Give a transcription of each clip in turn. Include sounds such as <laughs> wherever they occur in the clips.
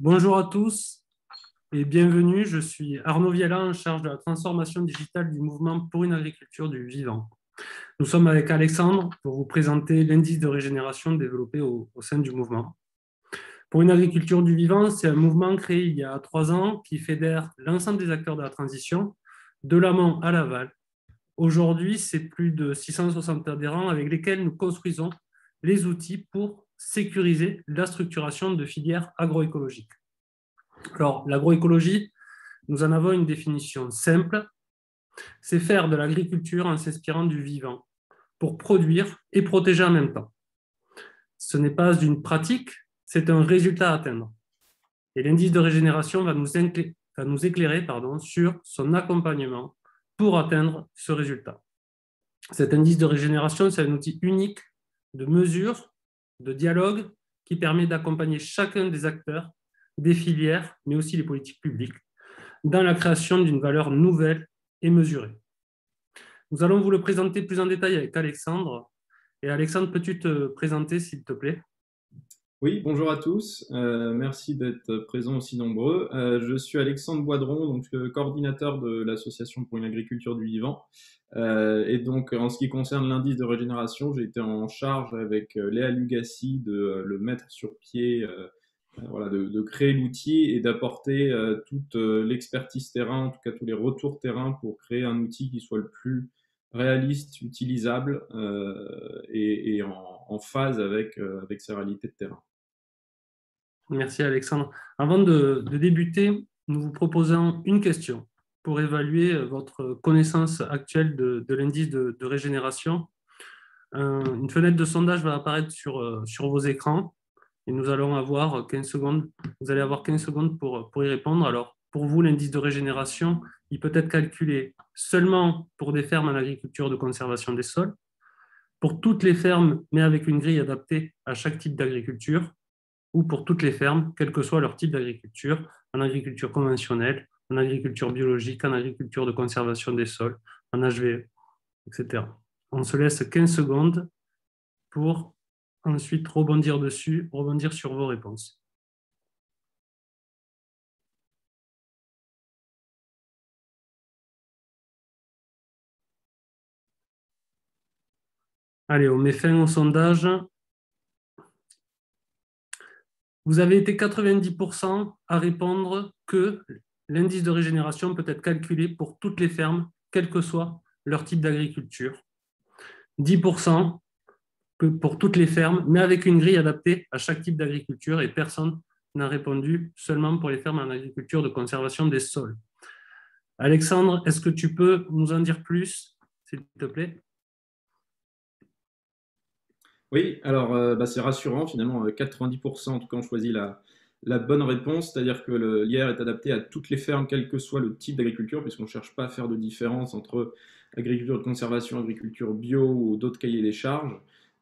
Bonjour à tous et bienvenue. Je suis Arnaud Viala en charge de la transformation digitale du mouvement pour une agriculture du vivant. Nous sommes avec Alexandre pour vous présenter l'indice de régénération développé au, au sein du mouvement. Pour une agriculture du vivant, c'est un mouvement créé il y a trois ans qui fédère l'ensemble des acteurs de la transition, de l'amont à l'aval. Aujourd'hui, c'est plus de 660 adhérents avec lesquels nous construisons les outils pour sécuriser la structuration de filières agroécologiques. Alors, l'agroécologie, nous en avons une définition simple, c'est faire de l'agriculture en s'inspirant du vivant pour produire et protéger en même temps. Ce n'est pas une pratique, c'est un résultat à atteindre. Et l'indice de régénération va nous éclairer, sur son accompagnement pour atteindre ce résultat. Cet indice de régénération, c'est un outil unique de mesure de dialogue qui permet d'accompagner chacun des acteurs, des filières, mais aussi les politiques publiques, dans la création d'une valeur nouvelle et mesurée. Nous allons vous le présenter plus en détail avec Alexandre. Et Alexandre, peux-tu te présenter, s'il te plaît? Oui, bonjour à tous. Euh, merci d'être présents aussi nombreux. Euh, je suis Alexandre Boidron, donc euh, coordinateur de l'Association pour une agriculture du vivant. et donc, en ce qui concerne l'indice de régénération, j'ai été en charge avec Léa Lugassi de le mettre sur pied, voilà, de, de, créer l'outil et d'apporter toute l'expertise terrain, en tout cas tous les retours terrain pour créer un outil qui soit le plus réaliste, utilisable et, et en, en, phase avec, avec ses réalités de terrain. Merci Alexandre. Avant de, débuter, nous vous proposons une question pour évaluer votre connaissance actuelle de, l'indice de, régénération. une fenêtre de sondage va apparaître sur, sur vos écrans et nous allons avoir 15 secondes. Vous allez avoir 15 secondes pour, pour y répondre. Alors, pour vous, l'indice de régénération, il peut être calculé seulement pour des fermes en agriculture de conservation des sols, pour toutes les fermes, mais avec une grille adaptée à chaque type d'agriculture, ou pour toutes les fermes, quel que soit leur type d'agriculture, en agriculture conventionnelle, en agriculture biologique, en agriculture de conservation des sols, en HVE, etc. On se laisse 15 secondes pour ensuite rebondir dessus, rebondir sur vos réponses. Allez, on met fin au sondage. Vous avez été 90% à répondre que l'indice de régénération peut être calculé pour toutes les fermes, quel que soit leur type d'agriculture. 10% pour toutes les fermes, mais avec une grille adaptée à chaque type d'agriculture et personne n'a répondu seulement pour les fermes en agriculture de conservation des sols. Alexandre, est-ce que tu peux nous en dire plus, s'il te plaît? Oui, alors euh, bah, c'est rassurant finalement, 90% euh, en tout cas ont choisi la, bonne réponse, c'est-à-dire que l'IR est adapté à toutes les fermes, quel que soit le type d'agriculture, puisqu'on ne cherche pas à faire de différence entre agriculture de conservation, agriculture bio ou d'autres cahiers des charges.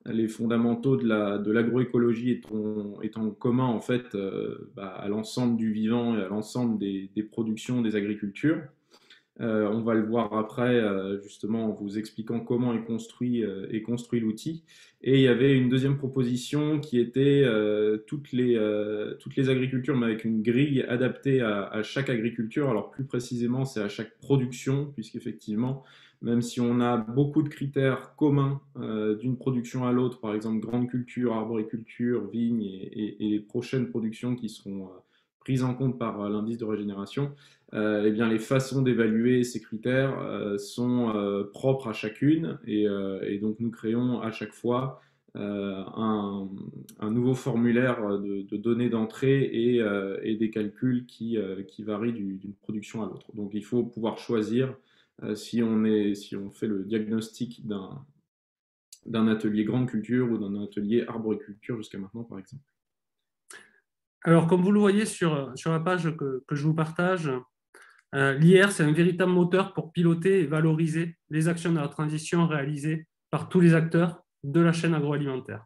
Les fondamentaux de l'agroécologie étant, communs en fait euh, bah, à l'ensemble du vivant et à l'ensemble des, productions des agricultures. Euh, on va le voir après, euh, justement, en vous expliquant comment est construit, euh, construit l'outil. Et il y avait une deuxième proposition qui était toutes, les, toutes les agricultures, mais avec une grille adaptée à, chaque agriculture. Alors plus précisément, c'est à chaque production, puisqu'effectivement, même si on a beaucoup de critères communs d'une production à l'autre, par exemple grande culture, arboriculture, vigne et, et les prochaines productions qui seront prises en compte par l'indice de régénération, euh, eh bien, les façons d'évaluer ces critères euh, sont euh, propres à chacune et, donc nous créons à chaque fois un, nouveau formulaire de, données d'entrée et, des calculs qui, varient d'une production à l'autre. Donc il faut pouvoir choisir si, on fait le diagnostic d'un atelier grande culture ou d'un atelier arboriculture jusqu'à maintenant par exemple. Alors, comme vous le voyez sur, la page que, je vous partage, L'IR, c'est un véritable moteur pour piloter et valoriser les actions de la transition réalisées par tous les acteurs de la chaîne agroalimentaire.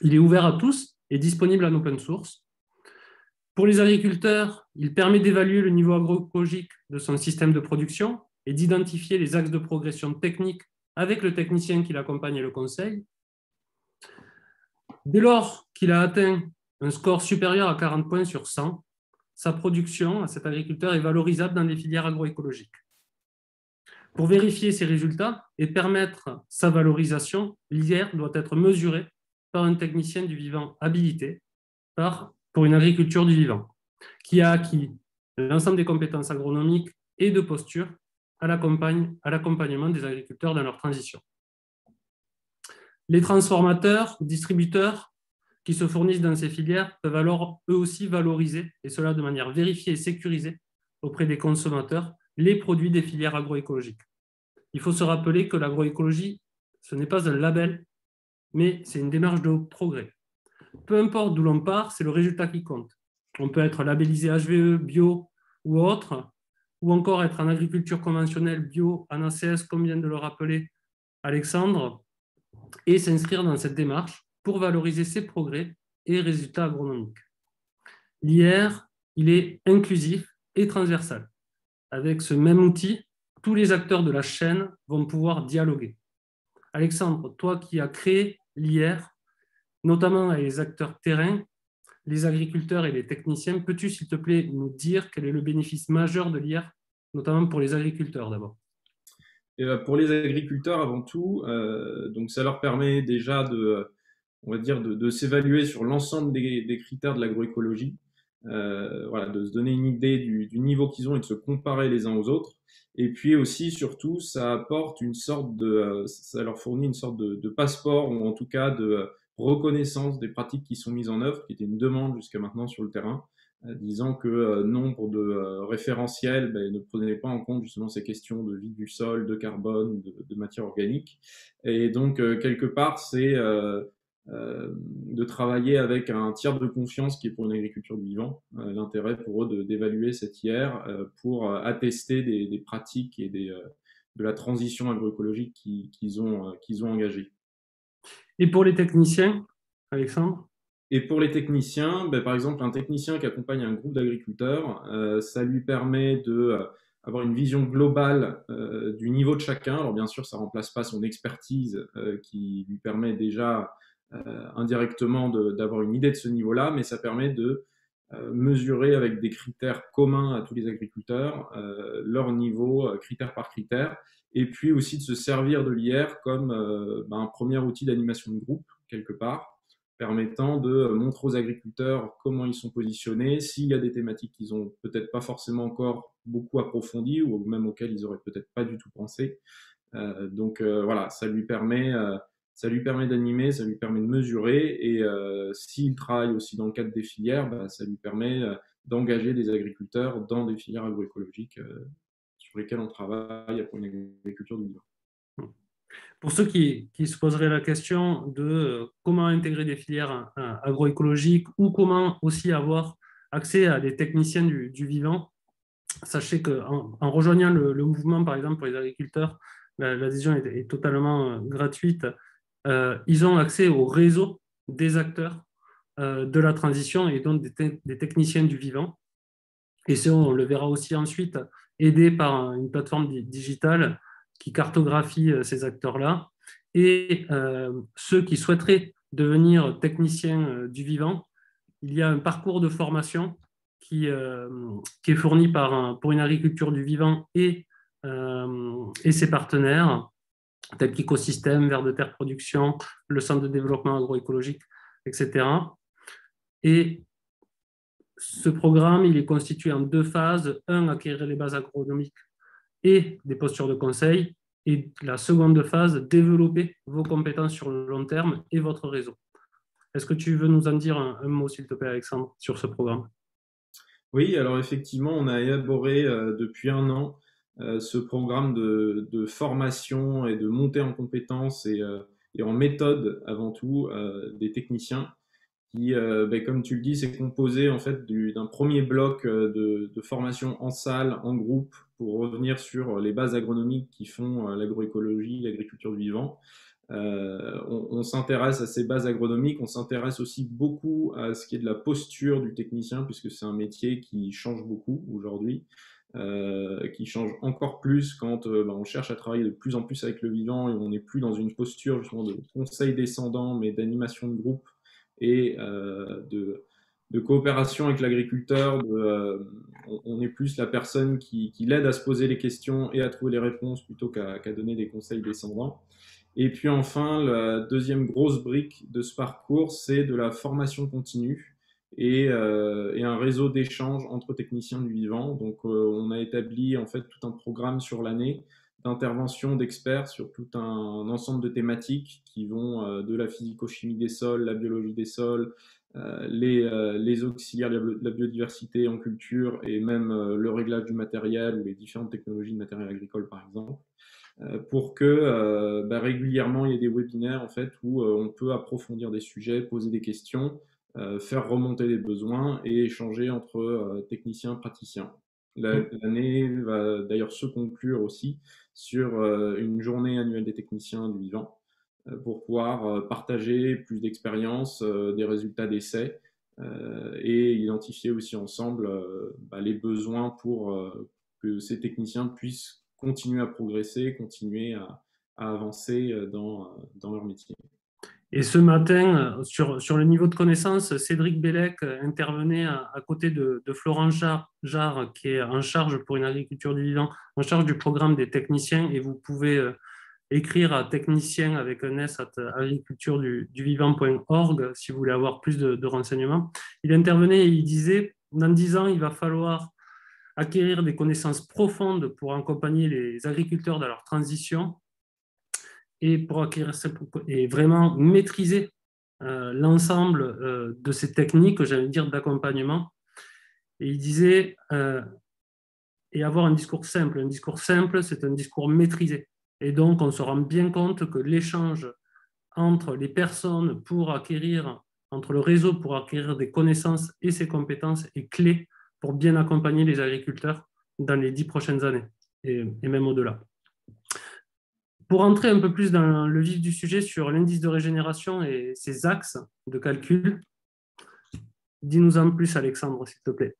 Il est ouvert à tous et disponible en open source. Pour les agriculteurs, il permet d'évaluer le niveau agroécologique de son système de production et d'identifier les axes de progression technique avec le technicien qui l'accompagne et le conseille. Dès lors qu'il a atteint un score supérieur à 40 points sur 100, sa production à cet agriculteur est valorisable dans les filières agroécologiques. Pour vérifier ces résultats et permettre sa valorisation, l'IR doit être mesuré par un technicien du vivant habilité par, pour une agriculture du vivant, qui a acquis l'ensemble des compétences agronomiques et de posture à l'accompagnement des agriculteurs dans leur transition. Les transformateurs, distributeurs qui se fournissent dans ces filières peuvent alors eux aussi valoriser, et cela de manière vérifiée et sécurisée auprès des consommateurs, les produits des filières agroécologiques. Il faut se rappeler que l'agroécologie, ce n'est pas un label, mais c'est une démarche de progrès. Peu importe d'où l'on part, c'est le résultat qui compte. On peut être labellisé HVE, bio ou autre, ou encore être en agriculture conventionnelle, bio, en ACS, comme vient de le rappeler Alexandre, et s'inscrire dans cette démarche pour valoriser ses progrès et résultats agronomiques. L'IR, il est inclusif et transversal. Avec ce même outil, tous les acteurs de la chaîne vont pouvoir dialoguer. Alexandre, toi qui as créé l'IR, notamment avec les acteurs terrain, les agriculteurs et les techniciens, peux-tu, s'il te plaît, nous dire quel est le bénéfice majeur de l'IR, notamment pour les agriculteurs d'abord? Ben, Pour les agriculteurs, avant tout, euh, donc ça leur permet déjà de, on va dire, de, s'évaluer sur l'ensemble des, critères de l'agroécologie, euh, voilà, de se donner une idée du, niveau qu'ils ont et de se comparer les uns aux autres. Et puis aussi, surtout, ça apporte une sorte de, euh, ça leur fournit une sorte de, passeport ou en tout cas de reconnaissance des pratiques qui sont mises en œuvre, qui était une demande jusqu'à maintenant sur le terrain, euh, disant que nombre de référentiels ben, ne prenaient pas en compte justement ces questions de vie du sol, de carbone, de, de matière organique. Et donc, quelque part, c'est euh, de travailler avec un tiers de confiance qui est pour une agriculture du vivant, euh, l'intérêt pour eux d'évaluer cet tiers euh, pour attester des, pratiques et des, de la transition agroécologique qu'ils ont, qu'ils ont engagée. Et pour les techniciens, Alexandre? Et pour les techniciens, ben, par exemple, un technicien qui accompagne un groupe d'agriculteurs, ça lui permet de avoir une vision globale du niveau de chacun. Alors bien sûr, ça remplace pas son expertise qui lui permet déjà euh, indirectement d'avoir une idée de ce niveau-là, mais ça permet de euh, mesurer avec des critères communs à tous les agriculteurs euh, leur niveau, critère par critère, et puis aussi de se servir de l'IR comme ben, un premier outil d'animation de groupe, quelque part, permettant de montrer aux agriculteurs comment ils sont positionnés, s'il y a des thématiques qu'ils ont peut-être pas forcément encore beaucoup approfondies ou même auxquelles ils auraient peut-être pas du tout pensé. donc voilà, ça lui permet ça lui permet d'animer, ça lui permet de mesurer, et euh, s'il travaille aussi dans le cadre des filières, bah, ça lui permet euh, d'engager des agriculteurs dans des filières agroécologiques euh, sur lesquelles on travaille pour une agriculture du vivant. Pour ceux qui, se poseraient la question de comment intégrer des filières agroécologiques ou comment aussi avoir accès à des techniciens du, vivant, sachez qu'en en, rejoignant le, mouvement, par exemple, pour les agriculteurs, l'adhésion est, totalement gratuite ils ont accès au réseau des acteurs euh, de la transition et donc des, techniciens du vivant. Et ça, on le verra aussi ensuite, aidé par une plateforme digitale qui cartographie euh, ces acteurs-là. Et ceux qui souhaiteraient devenir techniciens du vivant, il y a un parcours de formation qui, qui est fourni par, pour une agriculture du vivant et, et ses partenaires tels qu'écosystème, vers de terre production, le centre de développement agroécologique, etc. Et ce programme, il est constitué en deux phases. Un, acquérir les bases agronomiques et des postures de conseil. Et la seconde phase, développer vos compétences sur le long terme et votre réseau. Est-ce que tu veux nous en dire un, mot, s'il te plaît, Alexandre, sur ce programme? Oui, alors effectivement, on a élaboré euh, depuis un an ce programme de, formation et de montée en compétences et, euh, en méthode avant tout euh, des techniciens qui, ben, comme tu le dis, c'est composé en fait d'un premier bloc de, formation en salle, en groupe, pour revenir sur les bases agronomiques qui font l'agroécologie, l'agriculture du vivant. on s'intéresse à ces bases agronomiques, on s'intéresse aussi beaucoup à ce qui est de la posture du technicien, puisque c'est un métier qui change beaucoup aujourd'hui. Euh, qui change encore plus quand euh, bah, on cherche à travailler de plus en plus avec le vivant et on n'est plus dans une posture justement de conseil descendant, mais d'animation de groupe et euh, de, de coopération avec l'agriculteur. on, est plus la personne qui, l'aide à se poser les questions et à trouver les réponses plutôt qu'à donner des conseils descendants. Et puis enfin, la deuxième grosse brique de ce parcours, c'est de la formation continue et, et un réseau d'échanges entre techniciens du vivant. Donc, on a établi en fait tout un programme sur l'année d'intervention d'experts sur tout un ensemble de thématiques qui vont euh, de la physico-chimie des sols, la biologie des sols, euh, les, euh, les, auxiliaires de la biodiversité en culture et même le réglage du matériel ou les différentes technologies de matériel agricole par exemple, pour que bah, régulièrement il y ait des webinaires en fait où on peut approfondir des sujets, poser des questions, faire remonter des besoins et échanger entre techniciens, praticiens. Mmh. L'année va d'ailleurs se conclure aussi sur euh, une journée annuelle des techniciens du vivant euh, pour pouvoir euh, partager plus d'expériences, des résultats d'essais et identifier aussi ensemble bah, les besoins pour que ces techniciens puissent continuer à progresser, continuer à, avancer dans, dans leur métier. Et ce matin, euh, sur, sur le niveau de connaissance, Cédric Bellec intervenait à, côté de, Florent Jarre, qui est en charge pour une agriculture du vivant, en charge du programme des techniciens. Et vous pouvez euh, écrire à technicien avec un S à agriculture du, vivant.org si vous voulez avoir plus de, renseignements. Il intervenait et il disait, dans dix ans, il va falloir acquérir des connaissances profondes pour accompagner les agriculteurs dans leur transition et pour acquérir et vraiment maîtriser euh, l'ensemble euh, de ces techniques, j'allais dire, d'accompagnement. Et il disait, euh, et avoir un discours simple. Un discours simple, c'est un discours maîtrisé. Et donc, on se rend bien compte que l'échange entre les personnes pour acquérir, entre le réseau pour acquérir des connaissances et ses compétences est clé pour bien accompagner les agriculteurs dans les dix prochaines années et même au-delà. Pour entrer un peu plus dans le vif du sujet sur l'indice de régénération et ses axes de calcul, dis-nous en plus, Alexandre, s'il te plaît.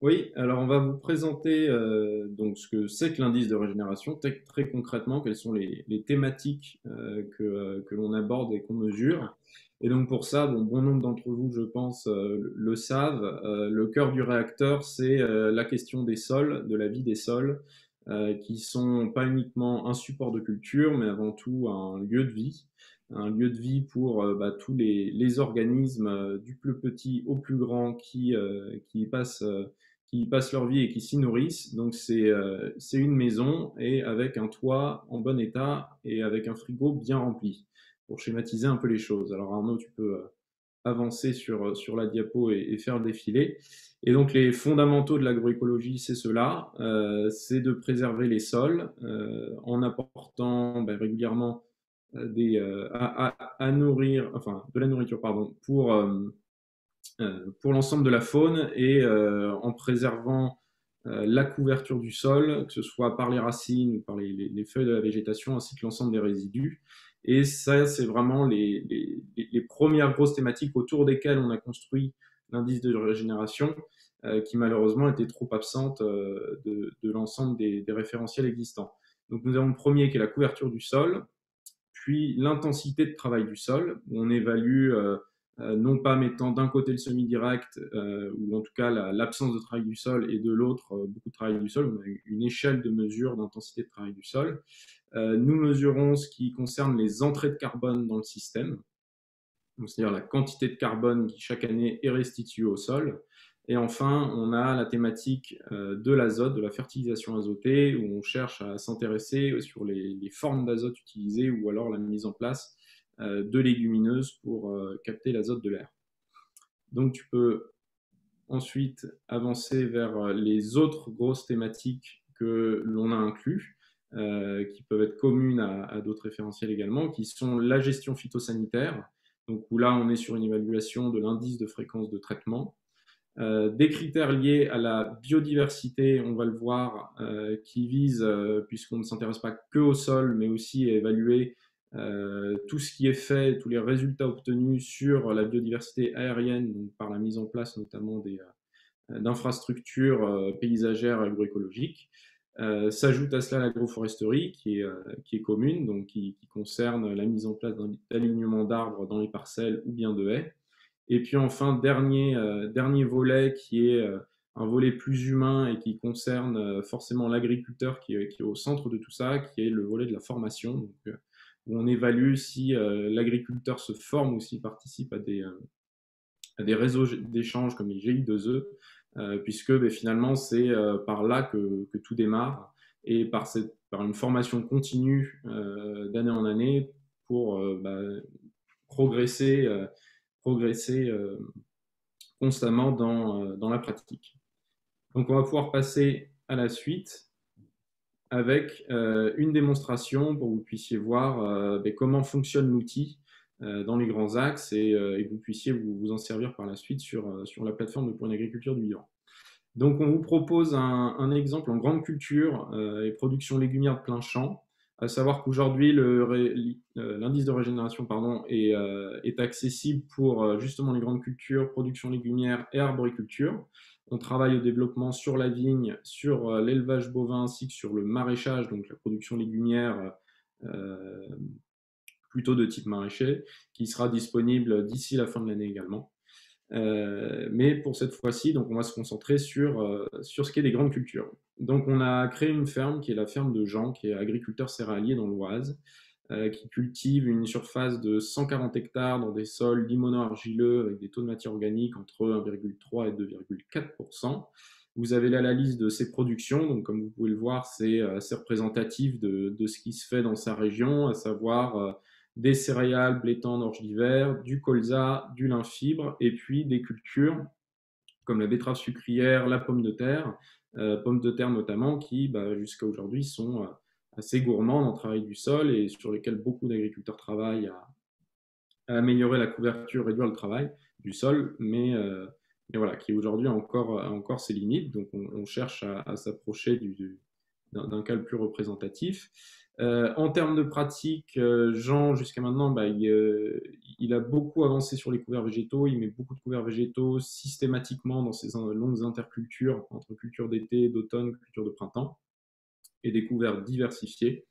Oui, alors on va vous présenter euh, donc ce que c'est que l'indice de régénération, très, concrètement, quelles sont les, thématiques euh, que, que l'on aborde et qu'on mesure. Et donc pour ça, bon, nombre d'entre vous, je pense, euh, le savent, le cœur du réacteur, c'est la question des sols, de la vie des sols, euh, qui sont pas uniquement un support de culture, mais avant tout un lieu de vie, un lieu de vie pour euh, bah, tous les, les organismes, euh, du plus petit au plus grand, qui, qui, passent, qui passent leur vie et qui s'y nourrissent. Donc c'est c'est une maison et avec un toit en bon état et avec un frigo bien rempli, pour schématiser un peu les choses. Alors Arnaud, tu peux avancer sur, sur la diapo et, et faire défiler. Et donc les fondamentaux de l'agroécologie, c'est cela, euh, c'est de préserver les sols euh, en apportant ben, régulièrement euh, des, à, nourrir, enfin de la nourriture pardon, pour, pour l'ensemble de la faune et en préservant la couverture du sol, que ce soit par les racines ou par les, les, feuilles de la végétation, ainsi que l'ensemble des résidus. Et ça, c'est vraiment les, premières grosses thématiques autour desquelles on a construit l'indice de régénération, euh, qui malheureusement était trop absente euh, de, l'ensemble des, des, référentiels existants. Donc nous avons le premier qui est la couverture du sol, puis l'intensité de travail du sol, où on évalue euh, non pas mettant d'un côté le semi-direct, ou en tout cas l'absence de travail du sol, et de l'autre beaucoup de travail du sol, on a une échelle de mesure d'intensité de travail du sol. Nous mesurons ce qui concerne les entrées de carbone dans le système, c'est-à-dire la quantité de carbone qui chaque année est restituée au sol. Et enfin, on a la thématique euh, de l'azote, de la fertilisation azotée, où on cherche à s'intéresser sur les, formes d'azote utilisées ou alors la mise en place euh, de légumineuses pour euh, capter l'azote de l'air. Donc tu peux ensuite avancer vers les autres grosses thématiques que l'on a inclus, qui peuvent être communes à, d'autres référentiels également, qui sont la gestion phytosanitaire, donc où là, on est sur une évaluation de l'indice de fréquence de traitement. Euh, des critères liés à la biodiversité, on va le voir, euh, qui visent, euh, puisqu'on ne s'intéresse pas que au sol, mais aussi à évaluer tout ce qui est fait, tous les résultats obtenus sur la biodiversité aérienne, par la mise en place notamment d'infrastructures paysagères agroécologiques. Euh, s'ajoute à cela l'agroforesterie qui est, euh, commune, donc qui, concerne la mise en place d'un alignement d'arbres dans les parcelles ou bien de haies. Et puis enfin, dernier, dernier volet qui est un volet plus humain et qui concerne forcément l'agriculteur qui, est au centre de tout ça, qui est le volet de la formation, où on évalue si l'agriculteur se forme ou s'il participe à des, à des réseaux d'échange comme les GI2E, euh, puisque ben, finalement c'est euh, par là que, tout démarre et par, une formation continue euh, d'année en année pour bah, progresser, progresser constamment dans, la pratique. Donc on va pouvoir passer à la suite avec une démonstration pour que vous puissiez voir ben, comment fonctionne l'outil euh, dans les grands axes et, euh, et vous puissiez vous, en servir par la suite sur, euh, sur la plateforme pour une agriculture du vivant. Donc on vous propose un, exemple en grande culture et production légumière de plein champ, à savoir qu'aujourd'hui l'indice de régénération pardon, est, accessible pour justement les grandes cultures, production légumière et arboriculture. On travaille au développement sur la vigne, sur l'élevage bovin ainsi que sur le maraîchage, donc la production légumière euh, plutôt de type maraîcher, qui sera disponible d'ici la fin de l'année également. Euh, mais pour cette fois-ci, on va se concentrer sur, euh, sur ce qui est des grandes cultures. Donc on a créé une ferme qui est la ferme de Jean, qui est agriculteur céréalier dans l'Oise, euh, qui cultive une surface de 140 hectares dans des sols limono-argileux avec des taux de matière organique entre 1,3 et 2,4 vous avez là la liste de ses productions, donc comme vous pouvez le voir, c'est assez représentatif de, de, ce qui se fait dans sa région, à savoir des céréales, blé tendre, orge d'hiver, du colza, du lin fibre, et puis des cultures comme la betterave sucrière, la pomme de terre, euh, pommes de terre notamment, qui bah, jusqu'à aujourd'hui sont euh, assez gourmandes en travail du sol et sur lesquelles beaucoup d'agriculteurs travaillent à, améliorer la couverture, réduire le travail du sol, mais, euh, voilà, qui aujourd'hui a encore, encore ses limites. Donc on, cherche à, s'approcher d'un cas le plus représentatif. Euh, en termes de pratique, euh, Jean, jusqu'à maintenant, bah, euh, il, a beaucoup avancé sur les couverts végétaux. Il met beaucoup de couverts végétaux systématiquement dans ses longues intercultures, entre cultures d'été, d'automne, cultures de printemps, et des couverts diversifiés.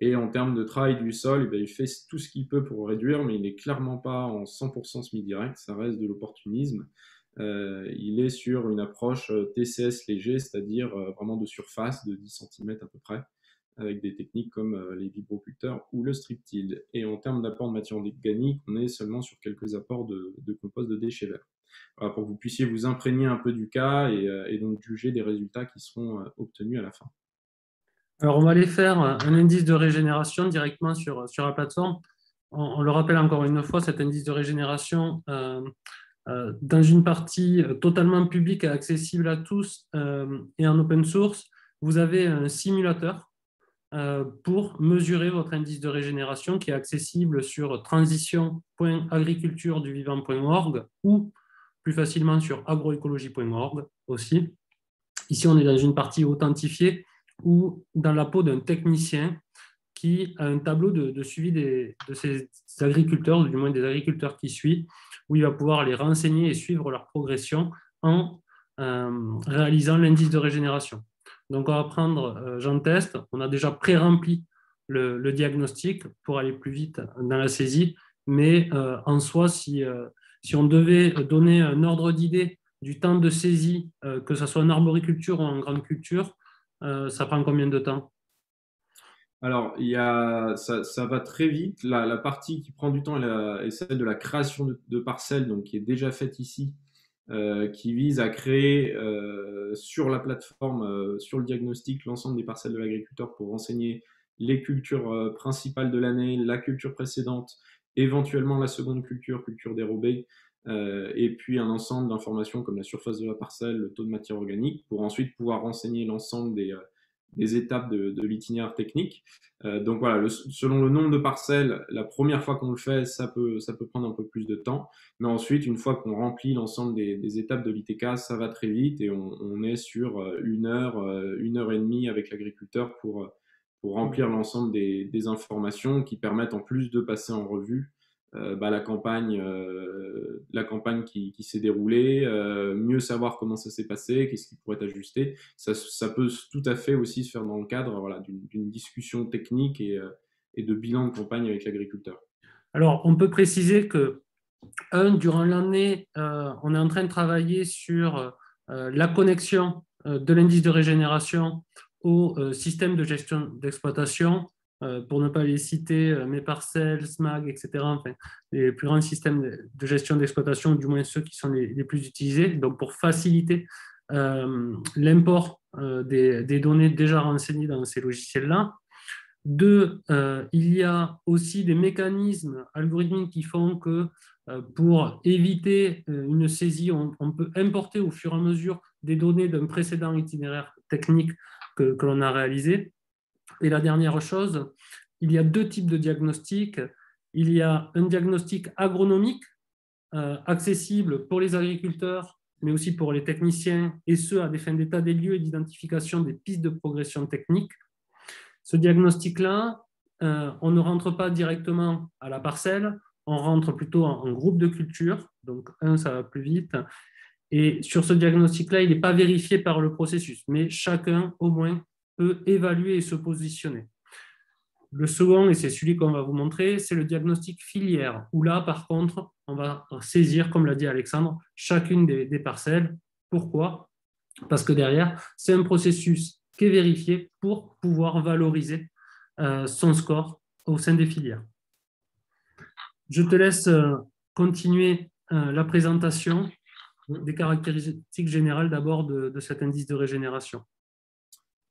Et en termes de travail du sol, eh il fait tout ce qu'il peut pour réduire, mais il n'est clairement pas en 100% semi-direct, ça reste de l'opportunisme. il est sur une approche TCS léger, c'est-à-dire vraiment de surface de 10 cm à peu près avec des techniques comme euh, les vibroculteurs ou le strip-till. Et en termes d'apport de matière organique, on est seulement sur quelques apports de, compost de déchets verts. pour que vous puissiez vous imprégner un peu du cas et, euh, donc juger des résultats qui seront euh, obtenus à la fin. Alors, on va aller faire un indice de régénération directement sur, sur la plateforme. On, le rappelle encore une fois, cet indice de régénération, dans une partie totalement publique et accessible à tous et en open source, vous avez un simulateur pour mesurer votre indice de régénération qui est accessible sur transition.agricultureduvivant.org ou plus facilement sur agroécologie.org aussi. Ici, on est dans une partie authentifiée ou dans la peau d'un technicien qui a un tableau de, suivi de ces agriculteurs, du moins des agriculteurs qui suivent, où il va pouvoir les renseigner et suivre leur progression en euh, réalisant l'indice de régénération. Donc, on va prendre euh, Jean. On a déjà pré-rempli le, diagnostic pour aller plus vite dans la saisie. Mais euh, en soi, si, euh, si on devait donner un ordre d'idée du temps de saisie, que ce soit en arboriculture ou en grande culture, ça prend combien de temps? Alors, ça, va très vite. La, partie qui prend du temps est, celle de la création de, de, parcelles, donc qui est déjà faite ici euh, qui vise à créer euh, sur la plateforme, euh, sur le diagnostic, l'ensemble des parcelles de l'agriculteur pour renseigner les cultures principales de l'année, la culture précédente, éventuellement la seconde culture, culture dérobée, et puis un ensemble d'informations comme la surface de la parcelle, le taux de matière organique, pour ensuite pouvoir renseigner l'ensemble des, des étapes de, l'itinéraire technique. Euh, donc voilà, selon le nombre de parcelles, la première fois qu'on le fait, ça peut, ça peut prendre un peu plus de temps. Mais ensuite, une fois qu'on remplit l'ensemble des, étapes de l'ITK, ça va très vite et on, est sur euh, une heure, euh, une heure et demie avec l'agriculteur pour, pour remplir l'ensemble des, des, informations qui permettent en plus de passer en revue euh, bah, la campagne, euh, la campagne qui, s'est déroulée, euh, mieux savoir comment ça s'est passé, qu'est-ce qui pourrait être. Ça, peut tout à fait aussi se faire dans le cadre voilà, d'une discussion technique et, de bilan de campagne avec l'agriculteur. Alors, on peut préciser que un, durant l'année, on est en train de travailler sur la connexion de l'indice de régénération au système de gestion d'exploitation euh, pour ne pas les citer, euh, mes parcelles, SMAG, etc. Les plus grands systèmes de gestion d'exploitation, du moins ceux qui sont les, plus utilisés. Donc, pour faciliter euh, l'import des, données déjà renseignées dans ces logiciels-là. Deux, il y a aussi des mécanismes algorithmiques qui font que pour éviter une saisie, on, peut importer au fur et à mesure des données d'un précédent itinéraire technique que, que l'on a réalisé. Et la dernière chose, il y a deux types de diagnostics. Il y a un diagnostic agronomique euh, accessible pour les agriculteurs, mais aussi pour les techniciens, et ce, à des fins d'état des lieux et d'identification des pistes de progression technique. Ce diagnostic-là, euh, on ne rentre pas directement à la parcelle, on rentre plutôt en, en groupe de culture. Donc, un, ça va plus vite. Et sur ce diagnostic-là, il n'est pas vérifié par le processus, mais chacun, au moins, peut évaluer et se positionner. Le second, et c'est celui qu'on va vous montrer, c'est le diagnostic filière, où là, par contre, on va saisir, comme l'a dit Alexandre, chacune des, parcelles. Pourquoi? Parce que derrière, c'est un processus qui est vérifié pour pouvoir valoriser euh, son score au sein des filières. Je te laisse euh, continuer euh, la présentation des caractéristiques générales d'abord de cet indice de régénération.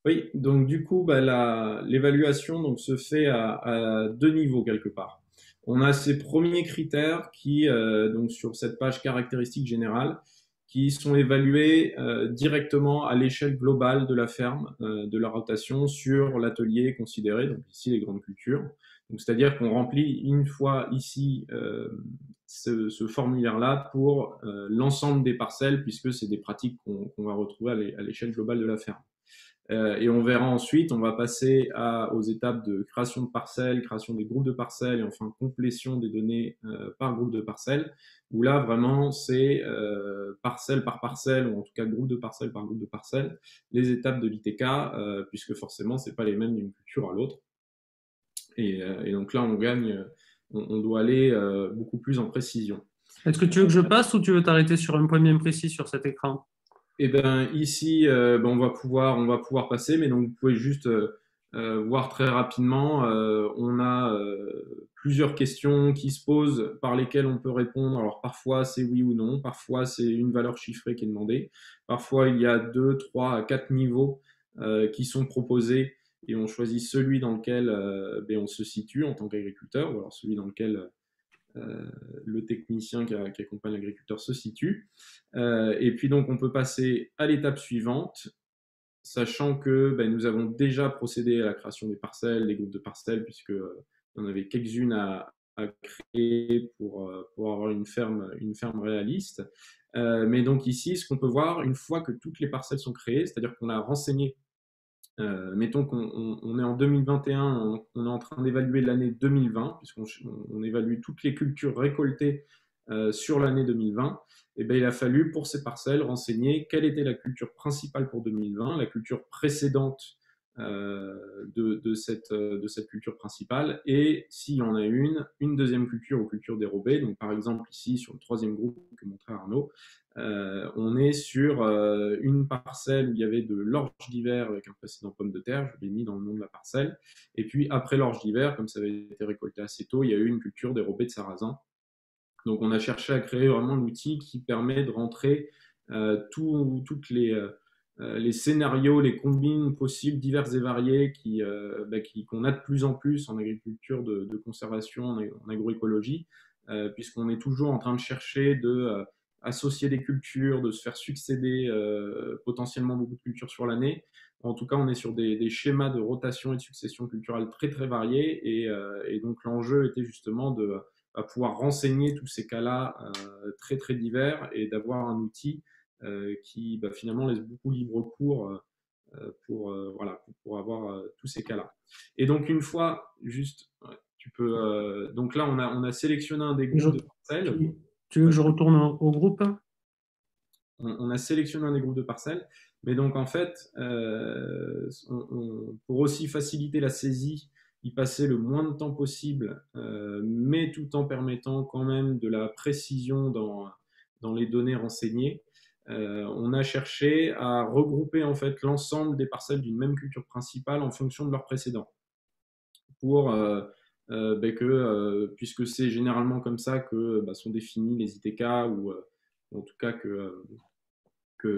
Oui, donc du coup, bah, l'évaluation donc se fait à, deux niveaux quelque part. On a ces premiers critères qui, euh, donc sur cette page caractéristiques générales, qui sont évalués euh, directement à l'échelle globale de la ferme, euh, de la rotation sur l'atelier considéré, donc ici les grandes cultures. Donc c'est-à-dire qu'on remplit une fois ici ce, ce formulaire-là pour l'ensemble des parcelles, puisque c'est des pratiques qu'on va retrouver à l'échelle globale de la ferme. Euh, et on verra ensuite, on va passer aux étapes de création de parcelles, création des groupes de parcelles et enfin complétion des données euh, par groupe de parcelles, où là vraiment c'est euh, parcelle par parcelle, ou en tout cas groupe de parcelles par groupe de parcelles, les étapes de l'ITK, puisque forcément c'est pas les mêmes d'une culture à l'autre. Et, donc là on gagne, on doit aller beaucoup plus en précision. Est-ce que tu veux que je passe ou tu veux t'arrêter sur un point bien précis sur cet écran? Et eh ben ici, euh, ben, on va pouvoir, on va pouvoir passer, mais donc vous pouvez juste euh, euh, voir très rapidement. on a plusieurs questions qui se posent par lesquelles on peut répondre. Alors parfois c'est oui ou non, parfois c'est une valeur chiffrée qui est demandée, parfois il y a deux, trois, quatre niveaux qui sont proposés et on choisit celui dans lequel ben, on se situe en tant qu'agriculteur, ou alors celui dans lequel le technicien qui, accompagne l'agriculteur se situe. Euh, et puis donc on peut passer à l'étape suivante, sachant que ben, nous avons déjà procédé à la création des parcelles, des groupes de parcelles, puisque euh, on avait quelques-unes à, créer pour, pour, avoir une ferme réaliste. mais donc ici, ce qu'on peut voir, une fois que toutes les parcelles sont créées, c'est-à-dire qu'on a renseigné euh, mettons qu'on est en 2021, on, est en train d'évaluer l'année 2020, puisqu'on on évalue toutes les cultures récoltées euh, sur l'année 2020. Et bien, il a fallu pour ces parcelles renseigner quelle était la culture principale pour 2020, la culture précédente euh, de, cette, de cette culture principale, et s'il y en a une, une deuxième culture ou culture dérobée. Donc, par exemple, ici, sur le troisième groupe que montrait Arnaud, euh, on est sur euh, une parcelle où il y avait de l'orge d'hiver avec un précédent pomme de terre, je l'ai mis dans le nom de la parcelle. Et puis après l'orge d'hiver, comme ça avait été récolté assez tôt, il y a eu une culture dérobée de sarrasin. Donc on a cherché à créer vraiment l'outil qui permet de rentrer euh, toutes les, les scénarios, les combines possibles, divers et variés, bah, qui, qu'on a de plus en plus en agriculture de, conservation, en, agroécologie, puisqu'on est toujours en train de chercher de associer des cultures, de se faire succéder euh, potentiellement beaucoup de cultures sur l'année. En tout cas, on est sur des, schémas de rotation et de succession culturelle très très variés et, euh, donc l'enjeu était justement de pouvoir renseigner tous ces cas-là euh, très très divers et d'avoir un outil qui bah, finalement laisse beaucoup libre cours pour voilà pour, avoir tous ces cas-là. Et donc une fois juste tu peux donc là on a on a sélectionné un des groupes de parcelles. Tu veux que je retourne au, groupe? On, a sélectionné un des groupes de parcelles, mais donc en fait, euh, pour aussi faciliter la saisie y passer le moins de temps possible, mais tout en permettant quand même de la précision dans, dans les données renseignées. On a cherché à regrouper en fait l'ensemble des parcelles d'une même culture principale en fonction de leur précédent. Pour ben que, puisque c'est généralement comme ça que bah, sont définis les ITK ou en tout cas que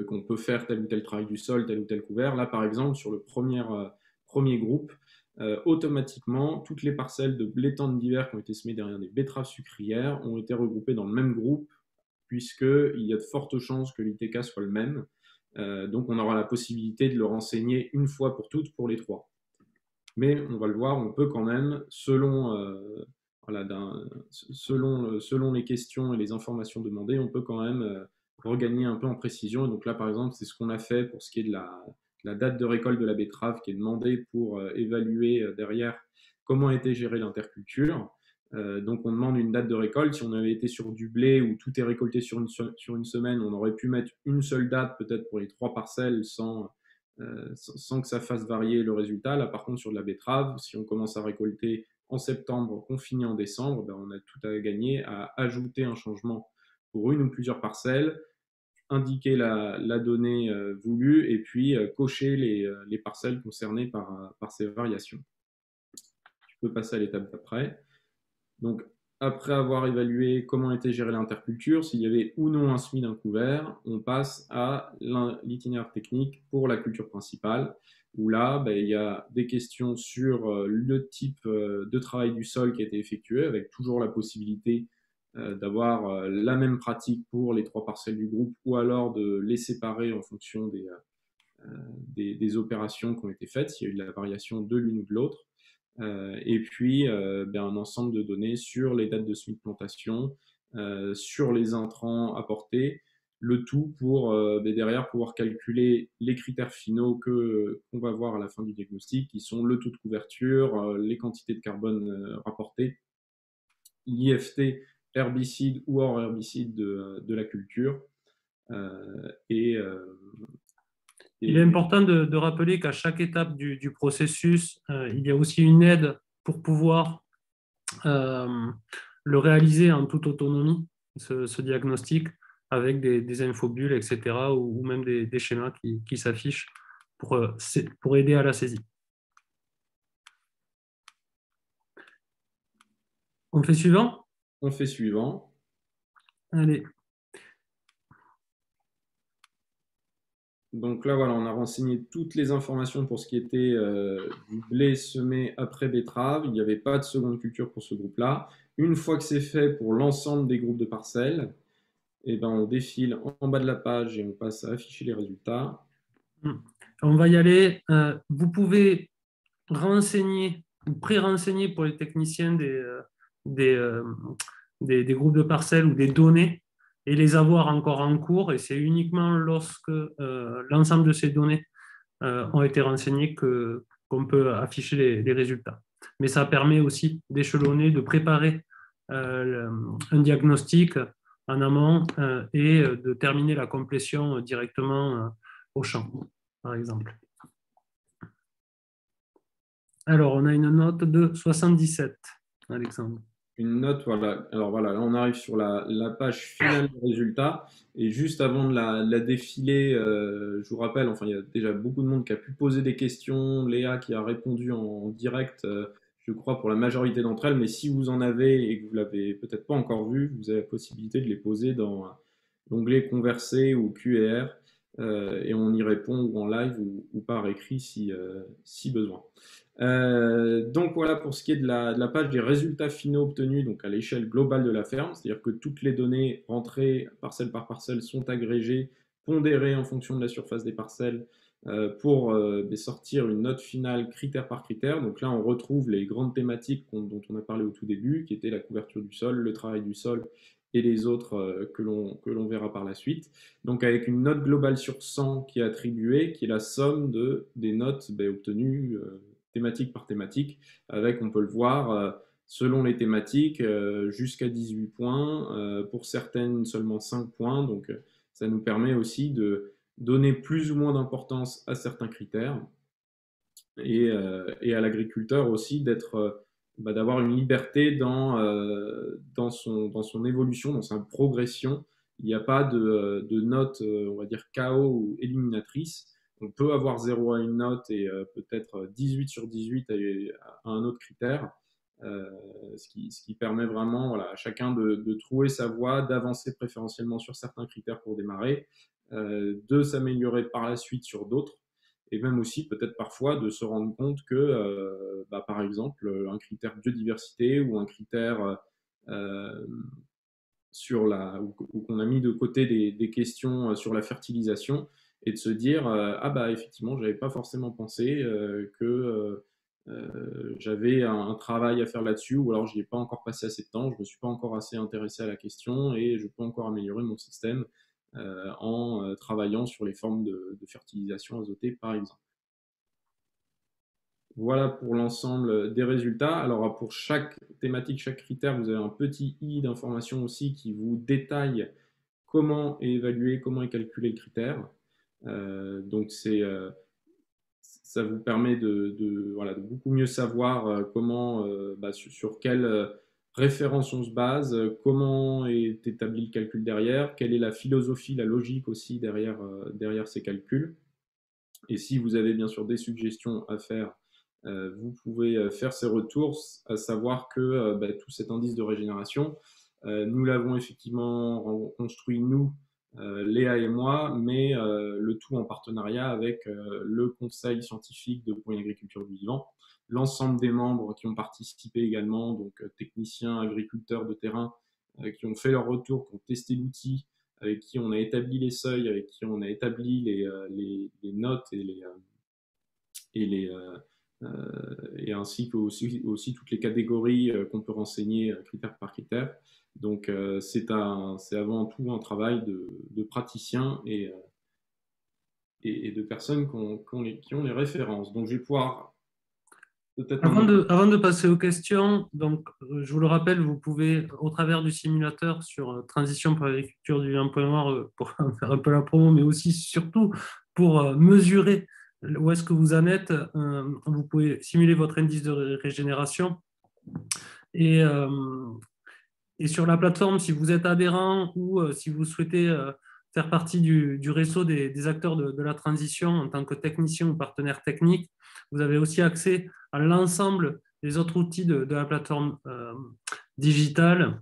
qu'on peut faire tel ou tel travail du sol, tel ou tel couvert. Là, par exemple, sur le premier, euh, groupe, euh, automatiquement, toutes les parcelles de blé tendre d'hiver qui ont été semées derrière des betteraves sucrières ont été regroupées dans le même groupe, puisqu'il y a de fortes chances que l'ITK soit le même. Euh, donc, on aura la possibilité de le renseigner une fois pour toutes pour les trois. Mais on va le voir, on peut quand même, selon, selon les questions et les informations demandées, on peut quand même regagner un peu en précision. donc là, par exemple, c'est ce qu'on a fait pour ce qui est de la, date de récolte de la betterave qui est demandée pour euh, évaluer euh, derrière comment a été gérée l'interculture. Euh, donc on demande une date de récolte. Si on avait été sur du blé où tout est récolté sur une, sur une semaine, on aurait pu mettre une seule date peut-être pour les trois parcelles sans, sans que ça fasse varier le résultat. Là par contre sur de la betterave, si on commence à récolter en septembre, qu'on finit en décembre, ben, on a tout à gagner à ajouter un changement pour une ou plusieurs parcelles, indiquer la, donnée euh, voulue et puis euh, cocher euh, les, parcelles concernées par, par ces variations. Tu peux passer à l'étape d'après. Donc, après avoir évalué comment était gérée l'interculture, s'il y avait ou non un semis d'un couvert, on passe à l'itinéraire technique pour la culture principale, où là, ben, il y a des questions sur le type de travail du sol qui a été effectué, avec toujours la possibilité euh, d'avoir euh, la même pratique pour les trois parcelles du groupe ou alors de les séparer en fonction des, euh, des, opérations qui ont été faites, s'il y a eu de la variation de l'une ou de l'autre. Et puis ben, un ensemble de données sur les dates de semis de plantation, sur les intrants apportés, le tout pour ben, derrière pouvoir calculer les critères finaux que qu'on va voir à la fin du diagnostic, qui sont le taux de couverture, les quantités de carbone rapportées, l'IFT herbicide ou hors herbicide de, de la culture. Euh, et, euh, Il est important de, de rappeler qu'à chaque étape du, du processus, euh, il y a aussi une aide pour pouvoir le réaliser en toute autonomie, ce, ce diagnostic, avec des, des, infobules, etc., ou, ou même des, des schémas qui, qui s'affichent pour, pour aider à la saisie. On fait suivant? On fait suivant. Allez. Donc là, voilà, on a renseigné toutes les informations pour ce qui était euh, du blé semé après betterave. Il n'y avait pas de seconde culture pour ce groupe-là. Une fois que c'est fait pour l'ensemble des groupes de parcelles, eh ben, on défile en bas de la page et on passe à afficher les résultats. Hmm. On va y aller. Euh, vous pouvez renseigner pré-renseigner pour les techniciens des, euh, des, des, groupes de parcelles ou des données et les avoir encore en cours. Et c'est uniquement lorsque euh, l'ensemble de ces données euh, ont été renseignées que, qu'on peut afficher les, les, résultats. Mais ça permet aussi d'échelonner, de préparer un diagnostic en amont et de terminer la complétion directement au champ, par exemple. Alors, on a une note de 77, Alexandre une note, voilà. Alors voilà, là on arrive sur la, page finale du résultat. Et juste avant de la, défiler, euh, je vous rappelle, enfin il y a déjà beaucoup de monde qui a pu poser des questions. Léa qui a répondu en, direct, euh, je crois, pour la majorité d'entre elles. Mais si vous en avez et que vous l'avez peut-être pas encore vu, vous avez la possibilité de les poser dans l'onglet Converser ou QR. Euh, et on y répond ou en live ou, par écrit si, si besoin. Euh, donc voilà pour ce qui est de la, page des résultats finaux obtenus donc à l'échelle globale de la ferme, c'est-à-dire que toutes les données rentrées parcelle par parcelle sont agrégées, pondérées en fonction de la surface des parcelles euh, pour euh, sortir une note finale critère par critère. Donc là on retrouve les grandes thématiques dont on a parlé au tout début, qui étaient la couverture du sol, le travail du sol et les autres que l'on verra par la suite. Donc avec une note globale sur 100 qui est attribuée, qui est la somme de, des notes ben, obtenues thématique par thématique, avec, on peut le voir, euh, selon les thématiques, euh, jusqu'à 18 points, euh, pour certaines seulement 5 points. Donc ça nous permet aussi de donner plus ou moins d'importance à certains critères. et, à l'agriculteur aussi d'être, bah, d'avoir une liberté dans, dans, son, dans son évolution, dans sa progression. Il n'y a pas de, de note, on va dire, KO ou éliminatrice on peut avoir 0 à une note et peut-être 18 sur 18 à, un autre critère. Euh, ce, qui, permet vraiment à chacun de, trouver sa voie, d'avancer préférentiellement sur certains critères pour démarrer, euh, de s'améliorer par la suite sur d'autres, et même aussi peut-être parfois de se rendre compte que, euh, bah, par exemple, un critère biodiversité ou un critère sur la, ou, qu'on a mis de côté des, questions sur la fertilisation, et de se dire ah bah effectivement j'avais pas forcément pensé que euh, j'avais un, travail à faire là-dessus, ou alors je n'y ai pas encore passé assez de temps, je ne me suis pas encore assez intéressé à la question et je peux encore améliorer mon système euh, en euh, travaillant sur les formes de, fertilisation azotée, par exemple. Voilà pour l'ensemble des résultats. Alors pour chaque thématique, chaque critère, vous avez un petit i d'information aussi qui vous détaille comment évaluer, comment est calculé le critère. Donc c'est ça vous permet de, voilà, de beaucoup mieux savoir euh, comment, euh, bah, sur, quelle euh, référence on se base, comment est établi le calcul derrière, quelle est la philosophie, la logique aussi derrière, derrière ces calculs. Et si vous avez bien sûr des suggestions à faire, vous pouvez faire ces retours, à savoir que bah, tout cet indice de régénération, nous l'avons effectivement construit nous euh, Léa et moi, mais euh, le tout en partenariat avec euh, le conseil scientifique de Pour une agriculture du vivant, l'ensemble des membres qui ont participé également, donc techniciens, agriculteurs de terrain, qui ont fait leur retour, qui ont testé l'outil, avec qui on a établi les seuils, avec qui on a établi les, notes et les, et ainsi que aussi toutes les catégories qu'on peut renseigner critère par critère. Donc euh, c'est avant tout un travail de, de praticiens et, euh, et, de personnes qui ont, les, qui ont, les, références. Donc je vais pouvoir avant de, avant de, passer aux questions, donc, je vous le rappelle, vous pouvez, au travers du simulateur sur euh, Transition pour l'agriculture du 1.noir, pour <laughs> faire un peu la promo, mais aussi surtout pour mesurer où est-ce que vous en êtes, vous pouvez simuler votre indice de régénération. Et, et sur la plateforme, si vous êtes adhérent ou euh, si vous souhaitez euh, faire partie du, réseau des, acteurs de, la transition en tant que technicien ou partenaire technique, vous avez aussi accès à l'ensemble des autres outils de, la plateforme euh, digitale,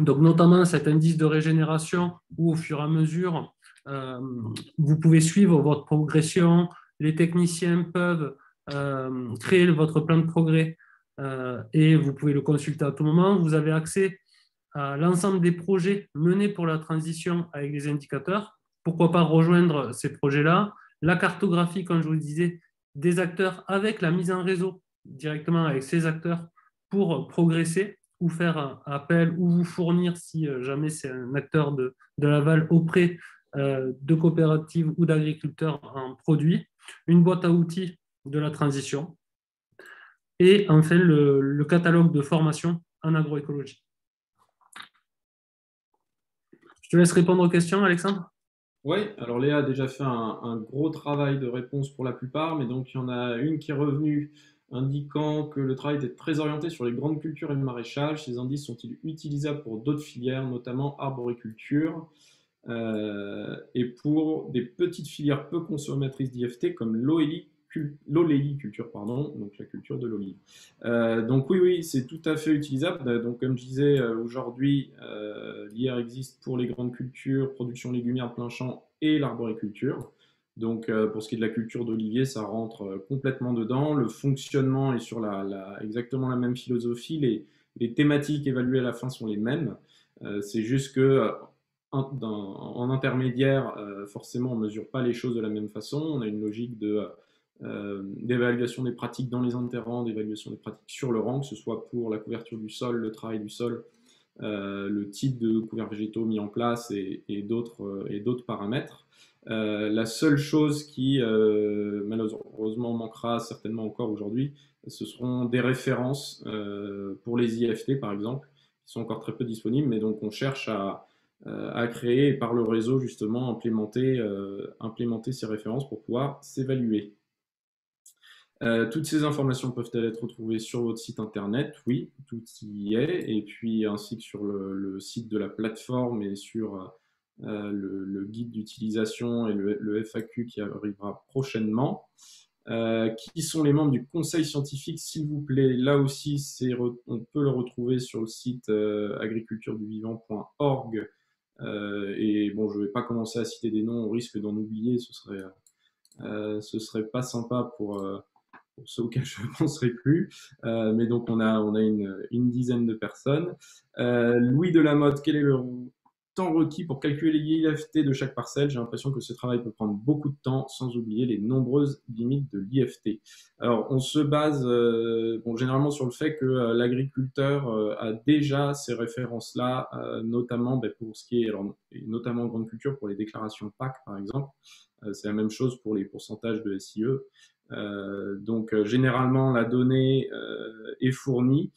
donc notamment cet indice de régénération où au fur et à mesure, vous pouvez suivre votre progression, les techniciens peuvent créer votre plan de progrès et vous pouvez le consulter à tout moment. Vous avez accès l'ensemble des projets menés pour la transition avec des indicateurs. Pourquoi pas rejoindre ces projets-là? La cartographie, comme je vous le disais, des acteurs avec la mise en réseau directement avec ces acteurs pour progresser ou faire appel ou vous fournir, si jamais c'est un acteur de, l'aval, auprès euh, de coopératives ou d'agriculteurs en produits, une boîte à outils de la transition et enfin le catalogue de formation en agroécologie. Je te laisse répondre aux questions, Alexandre? Oui, alors Léa a déjà fait un, gros travail de réponse pour la plupart, mais donc il y en a une qui est revenue indiquant que le travail était très orienté sur les grandes cultures et le maraîchage. Ces indices sont-ils utilisables pour d'autres filières, notamment arboriculture euh, et pour des petites filières peu consommatrices d'IFT comme l'OELI l'oléiculture, pardon, donc la culture de l'olive. Euh, donc oui, oui, c'est tout à fait utilisable. Euh, donc comme je disais, euh, aujourd'hui, l'IR existe pour les grandes cultures, production légumière plein champ et l'arboriculture. Donc pour ce qui est de la culture d'olivier, ça rentre complètement dedans. Le fonctionnement est sur la, exactement la même philosophie. Les, les, thématiques évaluées à la fin sont les mêmes. c'est juste que en intermédiaire, forcément, on ne mesure pas les choses de la même façon. On a une logique de euh, d'évaluation des pratiques dans les interrants, d'évaluation des pratiques sur le rang, que ce soit pour la couverture du sol, le travail du sol, euh, le type de couverts végétaux mis en place et, et d'autres euh, paramètres. la seule chose qui malheureusement manquera certainement encore aujourd'hui, ce seront des références pour les IFT par exemple, qui sont encore très peu disponibles, mais donc on cherche à, à créer par le réseau justement implémenter, implémenter ces références pour pouvoir s'évaluer. Euh, toutes ces informations peuvent-elles être retrouvées sur votre site internet? Oui, tout y est, et puis ainsi que sur le, site de la plateforme et sur euh, le, guide d'utilisation et le, FAQ qui arrivera prochainement. Euh, qui sont les membres du conseil scientifique, s'il vous plaît Là aussi, on peut le retrouver sur le site agricultureduvivant.org. et bon, je ne vais pas commencer à citer des noms, au risque d'en oublier, ce serait, ce serait pas sympa pour pour ceux auxquels je <laughs> ne penserai plus. Euh, mais donc, on a, on a une, une dizaine de personnes. Euh, Louis Delamotte, quel est le temps requis pour calculer l'IFT de chaque parcelle? J'ai l'impression que ce travail peut prendre beaucoup de temps, sans oublier les nombreuses limites de l'IFT. Alors, on se base euh, généralement sur le fait que l'agriculteur a déjà ces références-là, notamment ben, pour ce qui est, notamment en grande culture, pour les déclarations PAC, par exemple. C'est la même chose pour les pourcentages de SIE. Euh, donc euh, généralement la donnée euh, est fournie.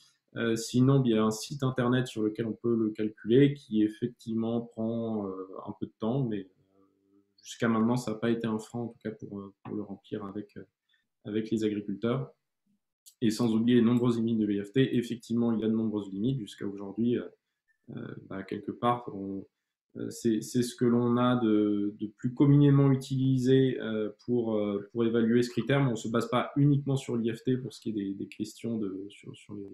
sinon, il y a un site internet sur lequel on peut le calculer qui effectivement prend un peu de temps, mais jusqu'à maintenant, ça n'a pas été un frein, en tout cas pour, le remplir avec, avec les agriculteurs. Et sans oublier les nombreuses limites de l'EFT, effectivement, il y a de nombreuses limites. Jusqu'à aujourd'hui, bah, quelque part, on, c'est ce que l'on a de, plus communément utilisé euh, pour, euh, pour évaluer ce critère, mais on ne se base pas uniquement sur l'IFT pour ce qui est des, questions de, sur, les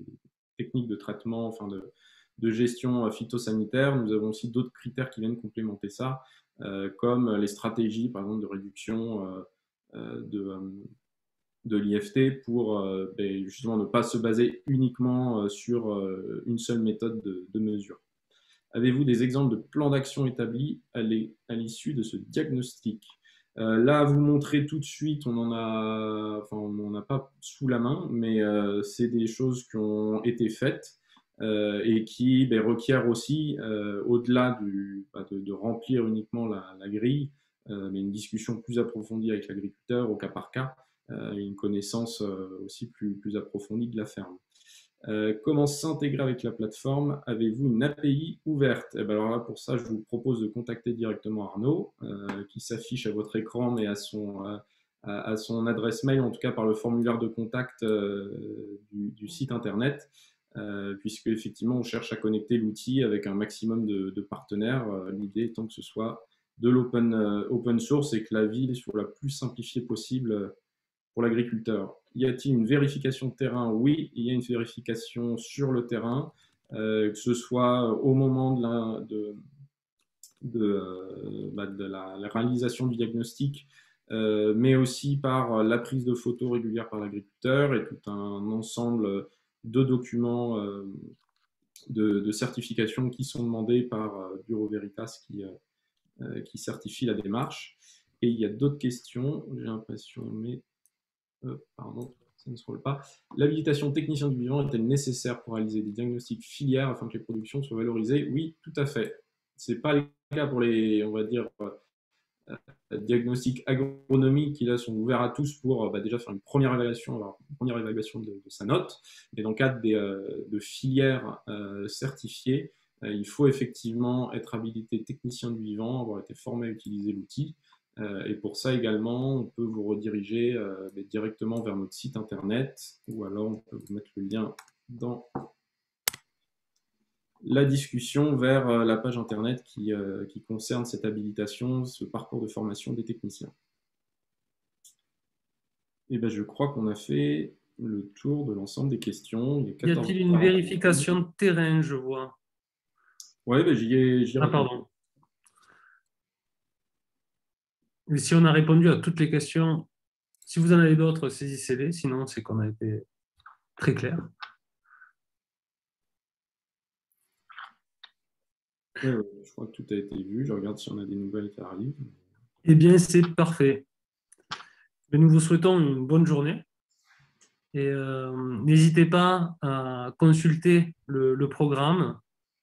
techniques de traitement, enfin de, gestion phytosanitaire. Nous avons aussi d'autres critères qui viennent complémenter ça, comme les stratégies, par exemple, de réduction de, de l'IFT pour ben, justement ne pas se baser uniquement sur une seule méthode de mesure. Avez-vous des exemples de plans d'action établis à l'issue de ce diagnostic? Euh, Là, à vous montrer tout de suite, on n'en a, enfin, a pas sous la main, mais euh, c'est des choses qui ont été faites euh, et qui ben, requièrent aussi, au-delà bah, de, remplir uniquement la, grille, mais une discussion plus approfondie avec l'agriculteur au cas par cas, une connaissance aussi plus approfondie de la ferme. Euh, comment s'intégrer avec la plateforme? Avez-vous une API ouverte? Eh ben alors là, Pour ça, je vous propose de contacter directement Arnaud, euh, qui s'affiche à votre écran, mais à son, euh, à, son adresse mail, en tout cas par le formulaire de contact du, site internet, puisque effectivement, on cherche à connecter l'outil avec un maximum de, partenaires. L'idée étant que ce soit de l'open open source et que la ville soit la plus simplifiée possible pour l'agriculteur. Y a-t-il une vérification de terrain? Oui, il y a une vérification sur le terrain, euh, que ce soit au moment de la, euh, bah, réalisation du diagnostic, euh, mais aussi par la prise de photos régulière par l'agriculteur et tout un ensemble de documents de, certification qui sont demandés par Bureau Veritas qui, qui certifie la démarche. Et il y a d'autres questions, j'ai l'impression, mais pardon, ça ne pas. L'habilitation technicien du vivant est-elle nécessaire pour réaliser des diagnostics filières afin que les productions soient valorisées? Oui, tout à fait. Ce n'est pas le cas pour les, euh, diagnostics agronomiques qui là sont ouverts à tous pour euh, bah, déjà faire une première évaluation, de, sa note. Mais dans le cadre de filières certifiées, il faut effectivement être habilité technicien du vivant, avoir été formé à utiliser l'outil. Euh, et pour ça également, on peut vous rediriger euh, directement vers notre site internet ou alors on peut vous mettre le lien dans la discussion vers euh, la page internet qui, qui, concerne cette habilitation, ce parcours de formation des techniciens. Et ben, je crois qu'on a fait le tour de l'ensemble des questions. y a-t-il une vérification de terrain, je vois? Oui, ben, j'y ai. Ah, pardon si on a répondu à toutes les questions, si vous en avez d'autres, saisissez-les. Sinon, c'est qu'on a été très clair. je crois que tout a été vu. Je regarde si on a des nouvelles qui arrivent. Eh bien, c'est parfait. nous vous souhaitons une bonne journée. Et euh, n'hésitez pas à consulter le, programme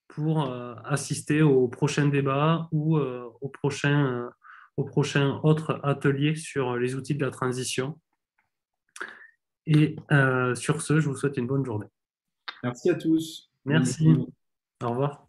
pour euh, assister au prochain débat ou euh, au prochain au prochain autre atelier sur les outils de la transition. Et euh, sur ce, je vous souhaite une bonne journée. Merci à tous. Merci. Au revoir.